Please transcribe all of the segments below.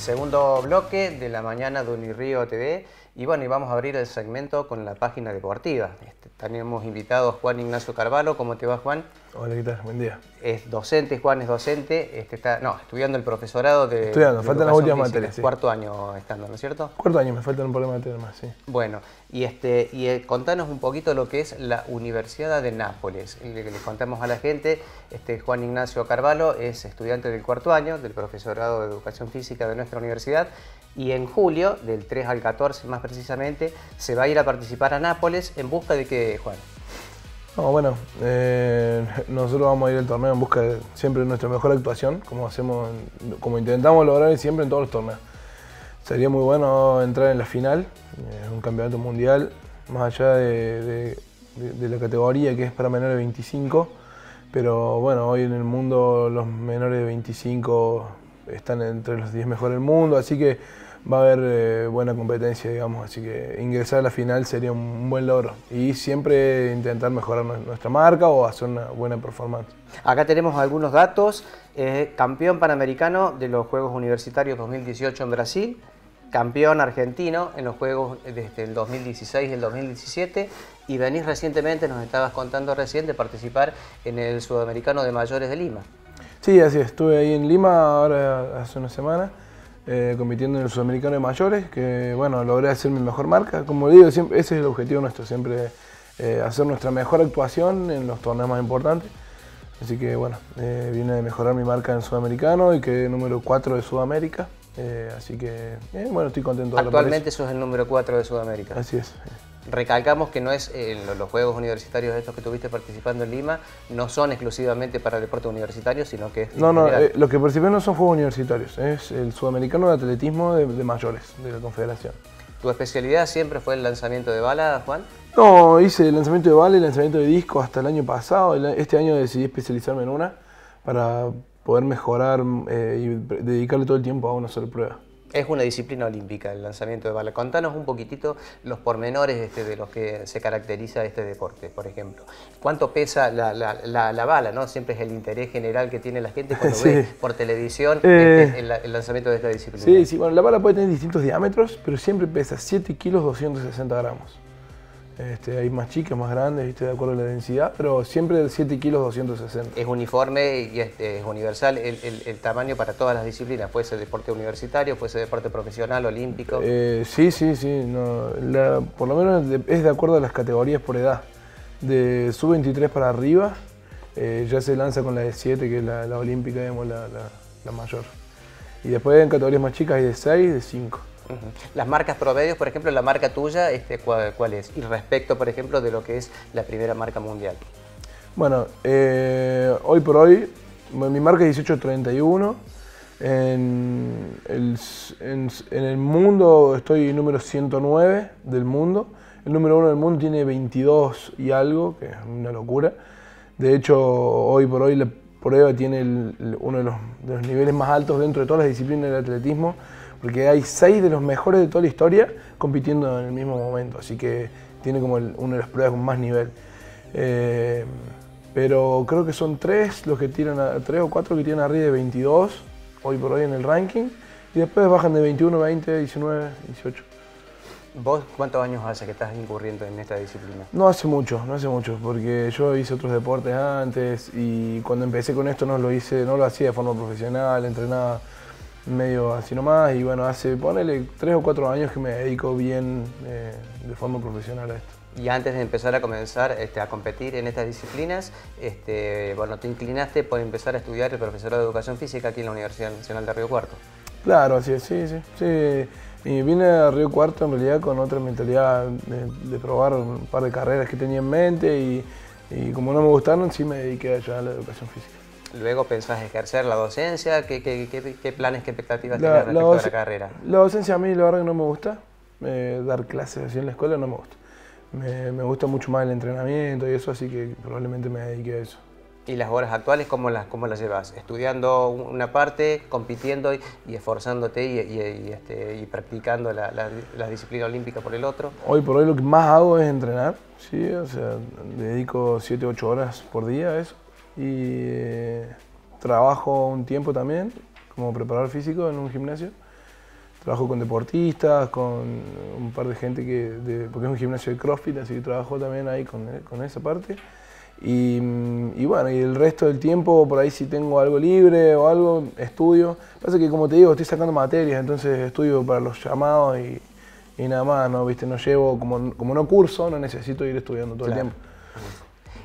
Segundo bloque de la mañana de Unirío TV. Y bueno, y vamos a abrir el segmento con la página deportiva. Este, tenemos invitado a Juan Ignacio Carvalho. ¿Cómo te va, Juan? Hola, ¿qué tal? Buen día. Es docente, Juan es docente. Este, está, no, estudiando el profesorado de. Estudiando, faltan las últimas materias. Sí. Cuarto año estando, ¿no es cierto? Cuarto año, me faltan un par de materias más, sí. Bueno, y, este, y eh, contanos un poquito lo que es la Universidad de Nápoles. Le, le contamos a la gente, este, Juan Ignacio Carvalho es estudiante del cuarto año del profesorado de Educación Física de nuestra universidad y en julio, del 3 al 14 más precisamente, se va a ir a participar a Nápoles en busca de qué, Juan. No, bueno, eh, nosotros vamos a ir al torneo en busca de siempre nuestra mejor actuación, como hacemos, como intentamos lograr siempre en todos los torneos. Sería muy bueno entrar en la final, en un campeonato mundial, más allá de la categoría que es para menores de 25, pero bueno, hoy en el mundo los menores de 25 están entre los 10 mejores del mundo, así que va a haber eh, buena competencia, digamos, así que ingresar a la final sería un buen logro y siempre intentar mejorar nuestra marca o hacer una buena performance. Acá tenemos algunos datos, eh, campeón panamericano de los Juegos Universitarios 2018 en Brasil, campeón argentino en los Juegos desde el 2016 y el 2017 y venís recientemente, nos estabas contando recién, de participar en el Sudamericano de Mayores de Lima. Sí, así estuve ahí en Lima ahora hace una semana. Eh, compitiendo en el Sudamericano de Mayores, que bueno, logré hacer mi mejor marca. Como digo, siempre, ese es el objetivo nuestro, siempre eh, hacer nuestra mejor actuación en los torneos más importantes. Así que bueno, eh, vine a mejorar mi marca en Sudamericano y quedé número 4 de Sudamérica. así que bueno, estoy contento. Actualmente sos el número 4 de Sudamérica. Así es. Recalcamos que no es en los Juegos Universitarios estos que tuviste participando en Lima, no son exclusivamente para el deporte universitario, sino que es... No, no, eh, los que participé no son Juegos Universitarios, es el Sudamericano de Atletismo de, mayores, de la Confederación. ¿Tu especialidad siempre fue el lanzamiento de bala, Juan? No, hice el lanzamiento de bala y el lanzamiento de disco hasta el año pasado. Este año decidí especializarme en una para poder mejorar eh, y dedicarle todo el tiempo a una sola prueba. Es una disciplina olímpica el lanzamiento de bala. Contanos un poquitito los pormenores este, de los que se caracteriza este deporte, por ejemplo. ¿Cuánto pesa la, bala? ¿no? Siempre es el interés general que tiene la gente cuando ve por televisión eh, este, el, lanzamiento de esta disciplina. Sí, sí, bueno, la bala puede tener distintos diámetros, pero siempre pesa 7 kilos 260 gramos. Este, hay más chicas, más grandes, de acuerdo a la densidad, pero siempre de 7 kilos 260. Es uniforme y es, universal el, tamaño para todas las disciplinas, puede ser deporte universitario, puede ser deporte profesional, olímpico. Eh, sí, sí, sí, por lo menos es de acuerdo a las categorías por edad. De sub-23 para arriba eh, ya se lanza con la de 7, que es la, olímpica, digamos, la, la mayor. Y después en categorías más chicas hay de 6 de 5. Las marcas promedios, por ejemplo, la marca tuya, este, ¿cuál, es? Y respecto, por ejemplo, de lo que es la primera marca mundial. Bueno, eh, hoy por hoy, mi marca es 1831. En el, en, el mundo estoy número 109 del mundo. El número uno del mundo tiene 22 y algo, que es una locura. De hecho, hoy por hoy la prueba tiene uno de los, de los niveles más altos dentro de todas las disciplinas del atletismo porque hay seis de los mejores de toda la historia compitiendo en el mismo momento, así que tiene como una de las pruebas con más nivel. Eh, pero creo que son tres los que tiran, a, tres o cuatro que tienen arriba de 22 hoy por hoy en el ranking y después bajan de 21, 20, 19, 18. ¿Vos cuántos años hace que estás incurriendo en esta disciplina? No hace mucho, no hace mucho, porque yo hice otros deportes antes y cuando empecé con esto no lo hice, no lo hacía de forma profesional, entrenaba medio así nomás y bueno, hace, ponele, tres o cuatro años que me dedico bien eh, de forma profesional a esto. Y antes de empezar a comenzar este, a competir en estas disciplinas, este, bueno, te inclinaste por empezar a estudiar el profesorado de Educación Física aquí en la Universidad Nacional de Río Cuarto. Claro, así es, sí, sí, sí. Y vine a Río Cuarto en realidad con otra mentalidad de, probar un par de carreras que tenía en mente y, y como no me gustaron, sí me dediqué allá a la educación física. Luego pensás ejercer la docencia, ¿qué, qué, qué, planes, qué expectativas tienes respecto a la carrera? La docencia a mí la verdad que no me gusta, eh, dar clases así en la escuela no me gusta. Me, me, gusta mucho más el entrenamiento y eso, así que probablemente me dedique a eso. ¿Y las horas actuales cómo las, cómo las llevas? ¿Estudiando una parte, compitiendo y, esforzándote y, y, este, y practicando la, la, disciplina olímpica por el otro? Hoy por hoy lo que más hago es entrenar, ¿sí? o sea, dedico 7, 8 horas por día a eso y trabajo un tiempo también como preparador físico en un gimnasio trabajo con deportistas, con un par de gente que, de- porque es un gimnasio de CrossFit, así que trabajo también ahí con, con esa parte. Y, y bueno, y el resto del tiempo, por ahí si tengo algo libre o algo, estudio. Pasa que como te digo, estoy sacando materias, entonces estudio para los llamados y, y nada más, ¿no? ¿Viste? No llevo, como, como no curso, no necesito ir estudiando todo Claro. el tiempo.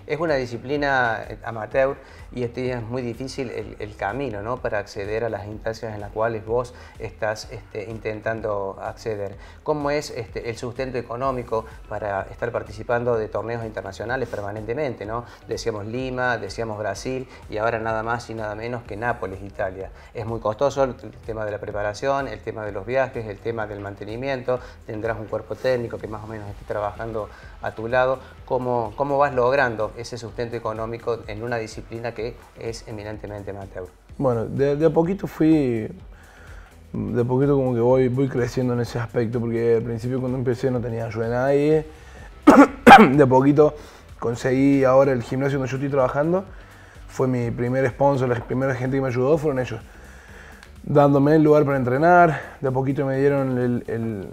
Es una disciplina eh, amateur y este es muy difícil el, el camino ¿no? para acceder a las instancias en las cuales vos estás este, intentando acceder. ¿Cómo es este, el sustento económico para estar participando de torneos internacionales permanentemente? ¿no? Decíamos Lima, decíamos Brasil y ahora nada más y nada menos que Nápoles, Italia. Es muy costoso el tema de la preparación, el tema de los viajes, el tema del mantenimiento. Tendrás un cuerpo técnico que más o menos esté trabajando a tu lado. ¿Cómo, cómo vas logrando ese sustento económico en una disciplina que es eminentemente amateur? Bueno, de, de a poquito fui, de a poquito como que voy, voy creciendo en ese aspecto, porque al principio cuando empecé no tenía ayuda de nadie. De a poquito conseguí ahora el gimnasio donde yo estoy trabajando. Fue mi primer sponsor, la primera gente que me ayudó fueron ellos. Dándome el lugar para entrenar, de a poquito me dieron el, el-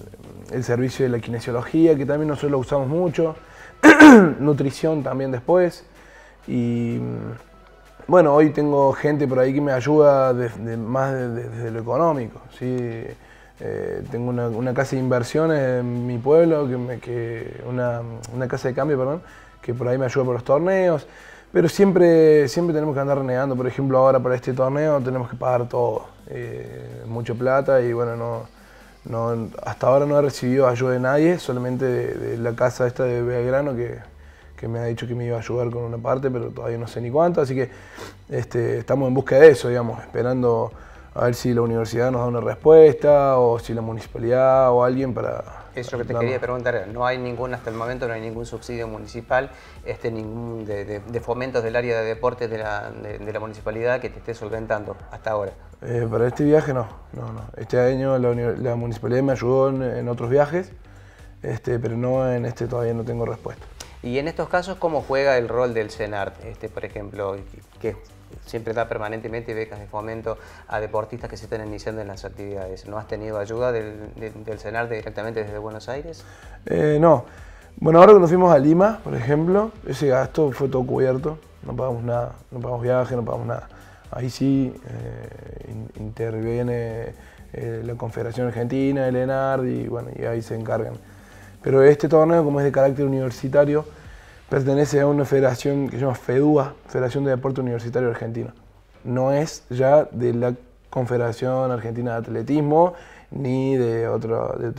el servicio de la kinesiología, que también nosotros lo usamos mucho. Nutrición también después. Y bueno, hoy tengo gente por ahí que me ayuda más de- de- desde lo económico. ¿sí? Eh, tengo una, una casa de inversiones en mi pueblo, que me- que una, una casa de cambio, perdón, que por ahí me ayuda por los torneos. Pero siempre, siempre tenemos que andar renegando. Por ejemplo, ahora para este torneo tenemos que pagar todo. eh, mucha plata y bueno, no, no, hasta ahora no he recibido ayuda de nadie, solamente de, de la casa esta de Belgrano que, que me ha dicho que me iba a ayudar con una parte, pero todavía no sé ni cuánto, así que este, estamos en busca de eso, digamos, esperando a ver si la universidad nos da una respuesta o si la municipalidad o alguien para... Eso que te quería preguntar. No hay ningún, hasta el momento no hay ningún subsidio municipal, este, ningún de, de- de fomentos del área de deportes de la, de- de la municipalidad que te esté solventando hasta ahora. Eh, para este viaje no, no, no. Este año la, uni- la municipalidad me ayudó en, en otros viajes, este, pero no en este todavía no tengo respuesta. Y en estos casos, ¿cómo juega el rol del CENART? Este, por ejemplo, que siempre da permanentemente becas de fomento a deportistas que se están iniciando en las actividades. ¿No has tenido ayuda del, de- del CENART directamente desde Buenos Aires? Eh, no. Bueno, ahora cuando fuimos a Lima, por ejemplo, ese gasto fue todo cubierto. No pagamos nada, no pagamos viaje, no pagamos nada. Ahí sí eh, in- interviene eh, la Confederación Argentina, el ENARD y bueno, y ahí se encargan. Pero este torneo, como es de carácter universitario, pertenece a una federación que se FEDUA, Federación de Deporte Universitario Argentino. No es ya de la Confederación Argentina de Atletismo ni de otro de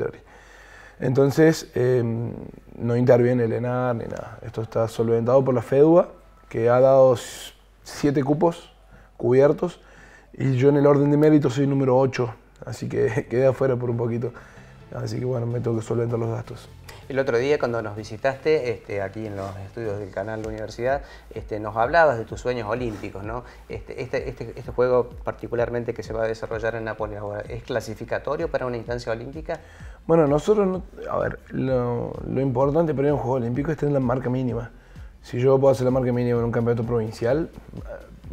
entonces, eh, no interviene el ENAR ni nada. Esto está solventado por la FEDUA, que ha dado siete cupos cubiertos, y yo en el orden de mérito soy número 8, así que quedé afuera por un poquito. Así que bueno, me tengo que solventar los gastos. El otro día cuando nos visitaste este, aquí en los estudios del canal de la universidad, este, nos hablabas de tus sueños olímpicos, ¿no? Este, este, este, este juego particularmente que se va a desarrollar en Nápoles ahora, ¿es clasificatorio para una instancia olímpica? Bueno, nosotros, no- a ver, lo, lo importante para ir a un juego olímpico es tener la marca mínima. Si yo puedo hacer la marca mínima en un campeonato provincial,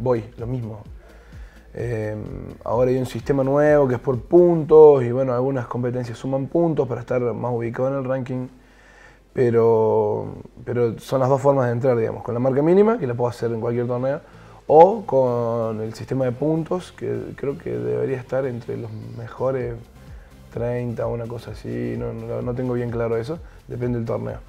voy, lo mismo. Eh, ahora hay un sistema nuevo que es por puntos y bueno, algunas competencias suman puntos para estar más ubicado en el ranking, pero, pero son las dos formas de entrar, digamos, con la marca mínima, que la puedo hacer en cualquier torneo, o con el sistema de puntos, que creo que debería estar entre los mejores 30, una cosa así, no, no, no tengo bien claro eso, depende del torneo.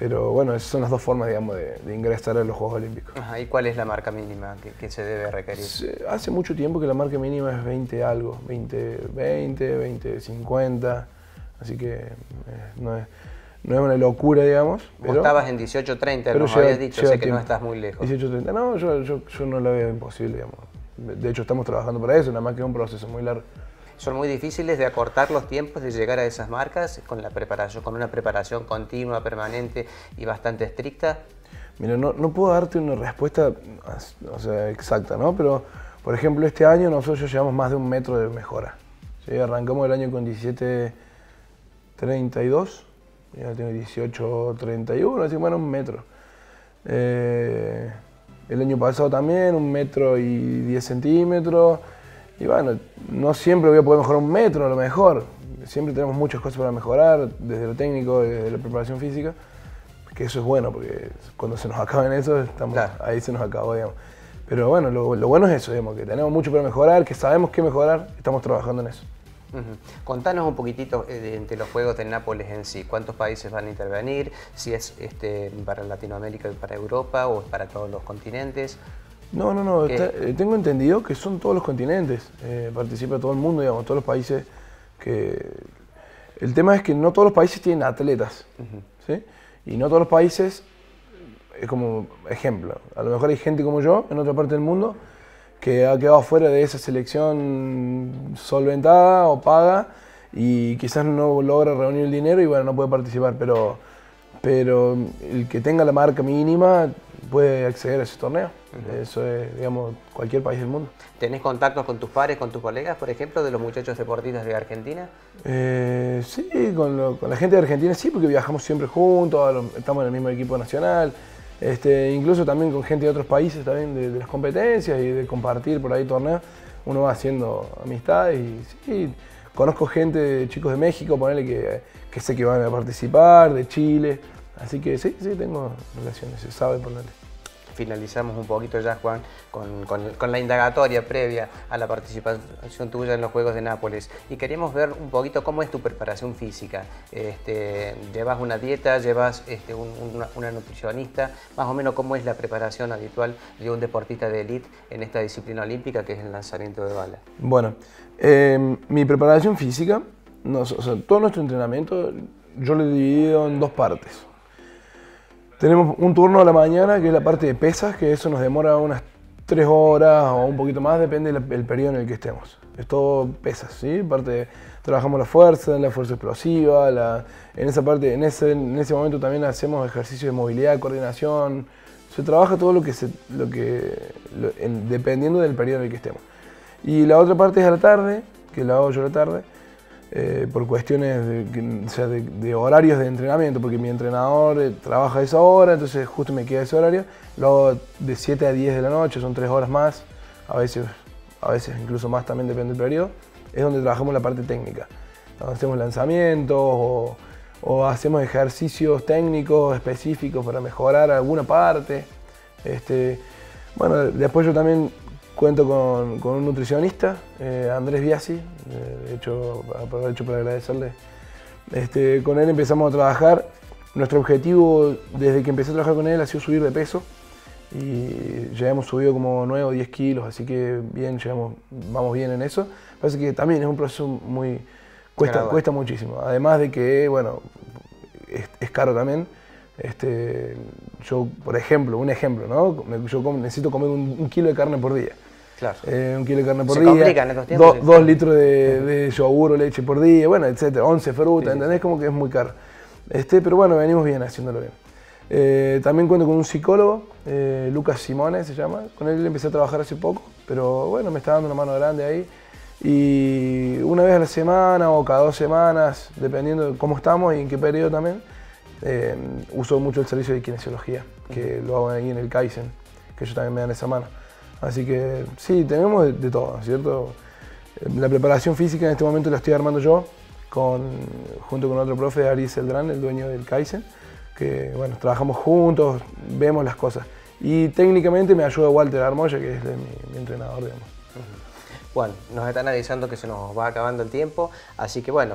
Pero bueno, esas son las dos formas, digamos, de, de ingresar a los Juegos Olímpicos. Ajá, ¿Y cuál es la marca mínima que, que se debe requerir? Se- Hace mucho tiempo que la marca mínima es 20 algo, 20, 20, 20, 50, así que eh, no, es, no es una locura, digamos. Vos Pero, estabas en 18.30, pero nos habías dicho, sé que no tiempo. estás muy lejos. 18, 30, no, yo, yo, yo no la veo imposible, digamos. De hecho, estamos trabajando para eso, nada más que es un proceso muy largo. Son muy difíciles de acortar los tiempos de llegar a esas marcas con la preparación, con una preparación continua, permanente y bastante estricta. Mira, no, no puedo darte una respuesta exacta, ¿no? Pero, por ejemplo, este año nosotros llevamos más de un metro de mejora. Arrancamos el año con 17.32, ya tengo 18.31, así que bueno, un metro. Eh, el año pasado también, un metro y 10 centímetros. Y bueno, no siempre voy a poder mejorar un metro a lo mejor. Siempre tenemos muchas cosas para mejorar, desde lo técnico, desde la preparación física, que eso es bueno, porque cuando se nos acaben eso, estamos, ahí se nos acabó, digamos. Pero bueno, lo, bueno es eso, digamos, que tenemos mucho para mejorar, que sabemos qué mejorar, estamos trabajando en eso. Contanos un poquitito eh, entre los Juegos de Nápoles en sí, cuántos países van a intervenir, si es este, para Latinoamérica y para Europa o para todos los continentes. No, no, no, eh, tengo entendido que son todos los continentes, eh, participa todo el mundo, digamos, todos los países que... El tema es que no todos los países tienen atletas, ¿sí? Y no todos los países, es como ejemplo, a lo mejor hay gente como yo en otra parte del mundo que ha quedado fuera de esa selección solventada o paga y quizás no logra reunir el dinero y bueno, no puede participar, pero, pero el que tenga la marca mínima puede acceder a ese torneo. Eso es, digamos, cualquier país del mundo. ¿Tenés contactos con tus pares, con tus colegas, por ejemplo, de los muchachos deportistas de Argentina? Eh, sí, con, con, la gente de Argentina sí, porque viajamos siempre juntos, estamos en el mismo equipo nacional. Este, incluso también con gente de otros países también de, las competencias y de compartir por ahí torneos, uno va haciendo amistades y sí, conozco gente, chicos de México, ponerle que, que sé que van a participar, de Chile, así que sí, sí, tengo relaciones, se sabe ponerle finalizamos un poquito ya, Juan, con, la indagatoria previa a la participación tuya en los Juegos de Nápoles. Y queríamos ver un poquito cómo es tu preparación física. Este, ¿Llevas una dieta? ¿Llevas este, una, nutricionista? Más o menos, ¿cómo es la preparación habitual de un deportista de élite en esta disciplina olímpica que es el lanzamiento de bala? Bueno, em, mi preparación física, o sea, todo nuestro entrenamiento, yo lo he dividido en dos partes. Tenemos un turno a la mañana, que es la parte de pesas, que eso nos demora unas 3 horas o un poquito más, depende del periodo en el que estemos. Es todo pesas, ¿sí? Parte trabajamos la fuerza, la fuerza explosiva, la, en esa parte, en ese, en ese momento también hacemos ejercicios de movilidad, coordinación. Se trabaja todo lo que se, lo que, dependiendo del periodo en el que estemos. Y la otra parte es a la tarde, que la hago yo a la tarde, eh, por cuestiones de, horarios de entrenamiento, porque mi entrenador eh, trabaja esa hora, entonces justo me queda ese horario. Luego de 7 a 10 de la noche, son 3 horas más, a veces, a veces incluso más, también depende del periodo, es donde trabajamos la parte técnica. hacemos lanzamientos o, o, hacemos ejercicios técnicos específicos para mejorar alguna parte. Este, bueno, después yo también Cuento con, un nutricionista, eh, Andrés Biasi, eh, de hecho aprovecho para agradecerle. Este, con él empezamos a trabajar. Nuestro objetivo desde que empecé a trabajar con él ha sido subir de peso y ya hemos subido como 9 o 10 kilos, así que bien, llegamos, vamos bien en eso. Parece que también es un proceso muy... cuesta, cuesta muchísimo. Además de que, bueno, es, caro también. Este, yo, por ejemplo, un ejemplo, ¿no? Yo necesito comer un kilo de carne por día. Eh, un kilo de carne por día. dos litros de, yogur o leche por día, bueno, etcétera. 11 frutas, ¿entendés? Como que es muy caro. Este, pero bueno, venimos bien haciéndolo bien. Eh, también cuento con un psicólogo, eh, Lucas Simone se llama. Con él empecé a trabajar hace poco, pero bueno, me está dando una mano grande ahí. Y una vez a la semana o cada dos semanas, dependiendo de cómo estamos y en qué periodo también, uso mucho el servicio de kinesiología, que lo hago ahí en el Kaizen, que ellos también me dan esa mano. Así que sí, tenemos de, todo, ¿cierto? La preparación física en este momento la estoy armando yo, con, junto con otro profe, Ari Seldrán, el dueño del Kaizen, que bueno, trabajamos juntos, vemos las cosas. Y técnicamente me ayuda Walter Armoya, que es mi, mi entrenador, digamos. Bueno, nos están avisando que se nos va acabando el tiempo, así que bueno,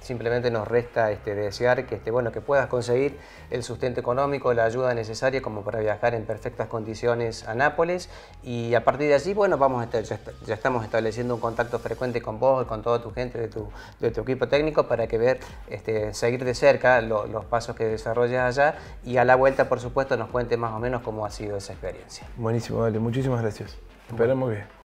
simplemente nos resta este, desear que, este, bueno, que puedas conseguir el sustento económico, la ayuda necesaria como para viajar en perfectas condiciones a Nápoles y a partir de allí, bueno, vamos a ya, estamos estableciendo un contacto frecuente con vos y con toda tu gente de tu, equipo técnico para que ver, este, seguir de cerca los pasos que desarrollas allá y a la vuelta, por supuesto, nos cuente más o menos cómo ha sido esa experiencia. Buenísimo, vale, muchísimas gracias. Esperamos bien.